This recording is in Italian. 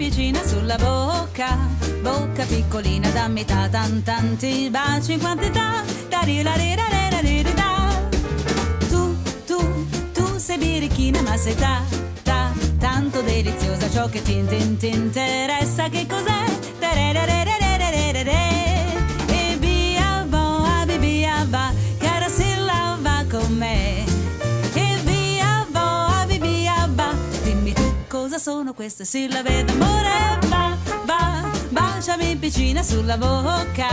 piccina sulla bocca, bocca piccolina, dammi ta tan tanti baci in quantità, da la da Tu, tu, tu sei birichina ma sei ta, ta, tanto deliziosa ciò che ti, ti, ti interessa, che cos'è? E via, boa, via, va, cara Silla va con me. Cosa sono queste sillabe d'amore, va, va, baciami piccina sulla bocca.